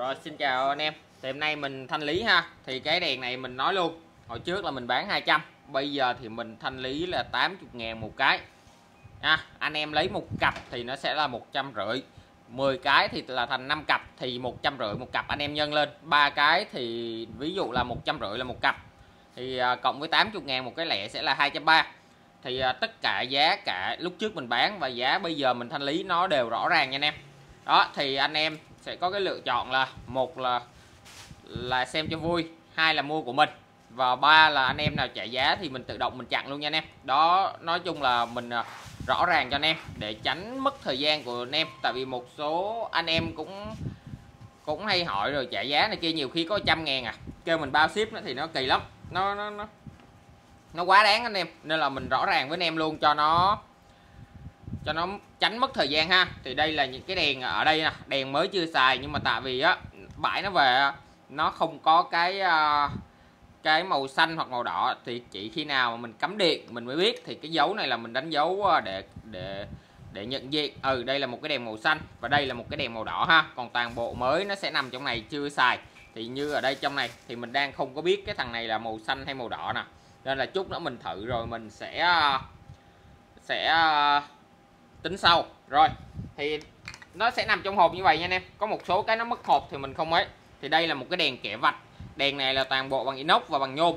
Rồi xin chào anh em. Thì hôm nay mình thanh lý ha. Thì cái đèn này mình nói luôn Hồi trước là mình bán 200 Bây giờ thì mình thanh lý là 80 ngàn một cái. À, Anh em lấy một cặp thì nó sẽ là 150 10 cái thì là thành 5 cặp thì 150 một cặp. Anh em nhân lên ba cái thì ví dụ là 150 là một cặp. Thì à, cộng với 80 ngàn một cái lẻ sẽ là 230 thì à, tất cả giá cả lúc trước mình bán và giá bây giờ mình thanh lý nó đều rõ ràng nha anh em. Đó thì anh em sẽ có cái lựa chọn là một là là xem cho vui, hai là mua của mình, và ba là anh em nào trả giá thì mình tự động mình chặn luôn nha anh em. Đó, nói chung là mình à, rõ ràng cho anh em để tránh mất thời gian của anh em, tại vì một số anh em cũng cũng hay hỏi rồi, trả giá này kia nhiều khi có trăm ngàn à kêu mình bao ship nó thì nó kỳ lắm, nó nó nó nó quá đáng anh em. Nên là mình rõ ràng với anh em luôn cho nó cho nó tránh mất thời gian ha. Thì đây là những cái đèn à, ở đây nè, đèn mới chưa xài nhưng mà tại vì á, bãi nó về nó không có cái à, cái màu xanh hoặc màu đỏ, thì chỉ khi nào mà mình cắm điện mình mới biết. Thì cái dấu này là mình đánh dấu à, để để để nhận diện. Ừ đây là một cái đèn màu xanh và đây là một cái đèn màu đỏ ha. Còn toàn bộ mới nó sẽ nằm trong này chưa xài. Thì như ở đây trong này thì mình đang không có biết cái thằng này là màu xanh hay màu đỏ nè. Nên là chút nữa mình thử rồi mình sẽ sẽ tính sau. Rồi thì nó sẽ nằm trong hộp như vậy nha anh em. Có một số cái nó mất hộp thì mình không ấy. Thì đây là một cái đèn kẻ vạch. Đèn này là toàn bộ bằng inox và bằng nhôm.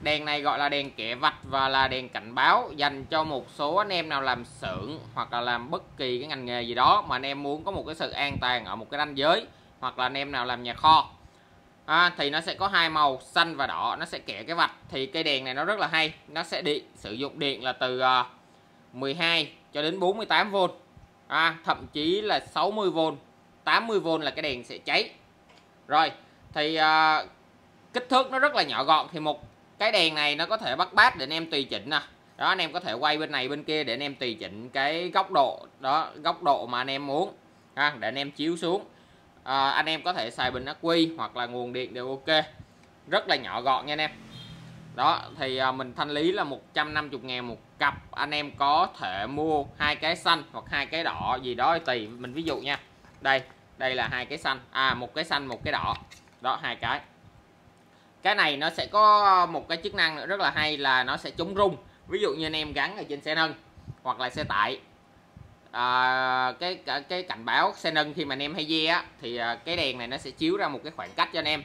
Đèn này gọi là đèn kẻ vạch và là đèn cảnh báo dành cho một số anh em nào làm xưởng hoặc là làm bất kỳ cái ngành nghề gì đó mà anh em muốn có một cái sự an toàn ở một cái ranh giới hoặc là anh em nào làm nhà kho. À, thì nó sẽ có hai màu xanh và đỏ. Nó sẽ kẻ cái vạch. Thì cây đèn này nó rất là hay. Nó sẽ điện sử dụng điện là từ uh, 12 cho đến 48V à, thậm chí là 60V 80V là cái đèn sẽ cháy. Rồi thì à, kích thước nó rất là nhỏ gọn thì một cái đèn này nó có thể bắt bát để anh em tùy chỉnh nè. Đó anh em có thể quay bên này bên kia để anh em tùy chỉnh cái góc độ đó góc độ mà anh em muốn. Ha, để anh em chiếu xuống. À, anh em có thể xài bình ắc quy hoặc là nguồn điện đều ok. Rất là nhỏ gọn nha anh em đó thì à, mình thanh lý là 150 ngàn một cặp. Anh em có thể mua hai cái xanh hoặc hai cái đỏ gì đó tùy. Mình ví dụ nha. Đây đây là hai cái xanh. À một cái xanh một cái đỏ. Đó hai cái. Cái này nó sẽ có một cái chức năng nữa rất là hay là nó sẽ chống rung. Ví dụ như anh em gắn ở trên xe nâng hoặc là xe tải. À, cái cái cảnh báo xe nâng khi mà anh em hay di á thì à, cái đèn này nó sẽ chiếu ra một cái khoảng cách cho anh em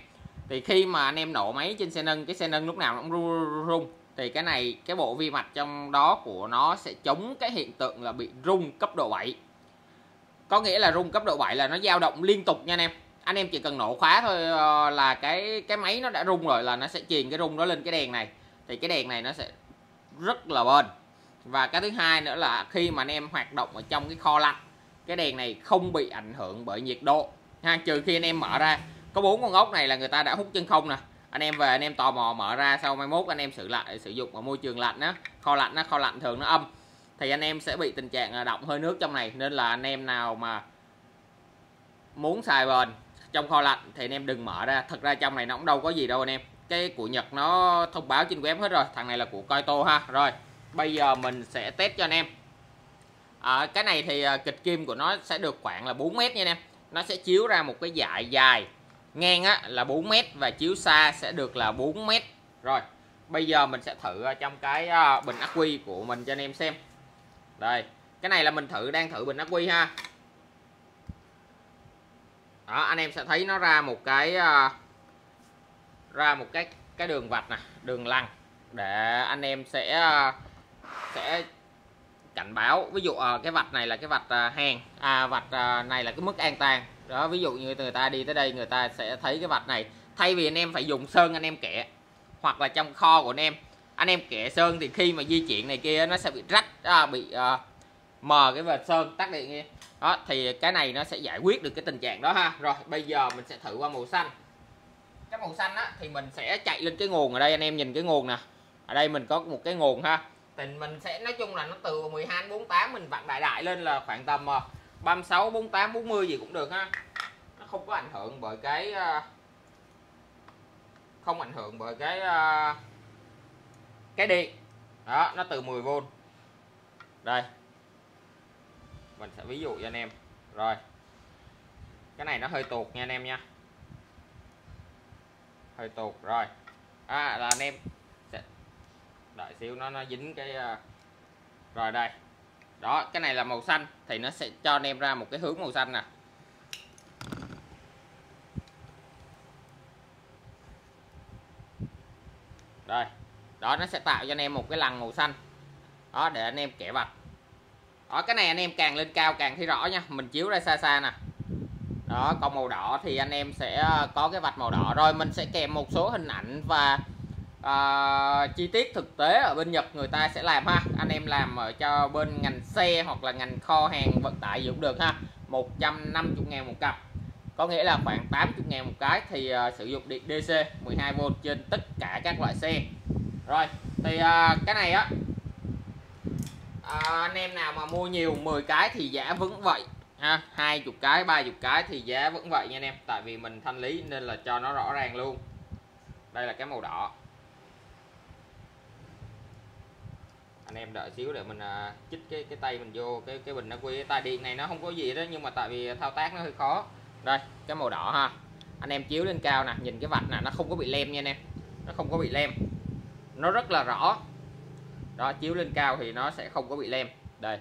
thì khi mà anh em nổ máy trên xe nâng cái xe nâng lúc nào nó cũng rung, rung thì cái này cái bộ vi mạch trong đó của nó sẽ chống cái hiện tượng là bị rung cấp độ 7 có nghĩa là rung cấp độ 7 là nó dao động liên tục nha anh em. Anh em chỉ cần nổ khóa thôi ờ, là cái cái máy nó đã rung rồi là nó sẽ truyền cái rung đó lên cái đèn này. Thì cái đèn này nó sẽ rất là bền. Và cái thứ hai nữa là khi mà anh em hoạt động ở trong cái kho lạnh cái đèn này không bị ảnh hưởng bởi nhiệt độ. Ha trừ khi anh em mở ra có bốn con ốc này là người ta đã hút chân không nè. Anh em về anh em tò mò mở ra sau mai mốt anh em sử lại sử dụng ở môi trường lạnh á. Kho lạnh nó kho lạnh thường nó âm. Thì anh em sẽ bị tình trạng động hơi nước trong này nên là anh em nào mà muốn xài bền trong kho lạnh thì anh em đừng mở ra. Thật ra trong này nó cũng đâu có gì đâu anh em. Cái của Nhật nó thông báo trên web hết rồi thằng này là của Koito ha. Rồi bây giờ mình sẽ test cho anh em. À, cái này thì à, kịch kim của nó sẽ được khoảng là 4 mét nha anh em. Nó sẽ chiếu ra một cái dải dài ngang á, là 4 mét và chiếu xa sẽ được là 4 mét. Rồi, bây giờ mình sẽ thử ờ, trong cái ờ, bình ắc quy của mình cho anh em xem. Đây, cái này là mình thử, đang thử bình ắc quy ha. Đó, anh em sẽ thấy nó ra một cái ờ, ra một cái cái đường vạch nè, đường lằn để anh em sẽ sẽ cảnh báo. Ví dụ cái vạch này là cái vạch hàng à vạch này là cái mức an toàn đó ví dụ như người ta đi tới đây người ta sẽ thấy cái vạch này. Thay vì anh em phải dùng sơn anh em kẻ. Hoặc là trong kho của anh em. Anh em kẻ sơn thì khi mà di chuyển này kia nó sẽ bị rách à, bị à, mờ cái vệt sơn tắt điện kia. Đó thì cái này nó sẽ giải quyết được cái tình trạng đó ha. Rồi bây giờ mình sẽ thử qua màu xanh. Cái màu xanh á thì mình sẽ chạy lên cái nguồn ở đây. Anh em nhìn cái nguồn nè. Ở đây mình có một cái nguồn ha. Thì mình sẽ nói chung là nó từ 12 48 mình vặn đại đại lên là khoảng tầm à, 36 48 40 gì cũng được ha. Nó không có ảnh hưởng bởi cái à, không ảnh hưởng bởi cái à, cái điện. Đó nó từ 10V đây. Mình sẽ ví dụ cho anh em. Rồi. Cái này nó hơi tuột nha anh em nha. Hơi tuột rồi. À, là anh em sẽ đợi xíu nó nó dính cái à, rồi đây đó, cái này là màu xanh, thì nó sẽ cho anh em ra một cái hướng màu xanh nè. Đây đó, nó sẽ tạo cho anh em một cái lằn màu xanh. Đó, để anh em kẻ vạch đó, cái này anh em càng lên cao càng thấy rõ nha, mình chiếu ra xa xa nè. Đó, còn màu đỏ thì anh em sẽ ờ, có cái vạch màu đỏ. Rồi, mình sẽ kèm một số hình ảnh và à, chi tiết thực tế ở bên Nhật người ta sẽ làm ha. Anh em làm ở cho bên ngành xe hoặc là ngành kho hàng vận tải cũng được ha. 150 ngàn một cặp. Có nghĩa là khoảng 80 ngàn một cái thì uh, sử dụng điện DC 12V trên tất cả các loại xe. Rồi thì uh, cái này á uh, anh em nào mà mua nhiều 10 cái thì giá vẫn vậy ha. hai chục cái ba chục cái thì giá vẫn vậy nha anh em. Tại vì mình thanh lý nên là cho nó rõ ràng luôn. Đây là cái màu đỏ. Anh em đợi xíu để mình à, chích cái cái tay mình vô cái cái bình nó quy. Tay điện này nó không có gì đó nhưng mà tại vì thao tác nó hơi khó. Đây cái màu đỏ ha. Anh em chiếu lên cao nè nhìn cái vạch nè nó không có bị lem nha anh em. Nó không có bị lem. Nó rất là rõ. Đó chiếu lên cao thì nó sẽ không có bị lem. Đây.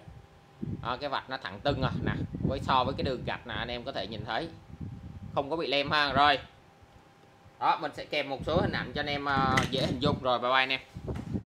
Đó, cái vạch nó thẳng tưng rồi nè. Với so với cái đường gạch nè anh em có thể nhìn thấy. Không có bị lem ha rồi. Đó mình sẽ kèm một số hình ảnh cho anh em uh, dễ hình dung rồi. Bye bye anh em.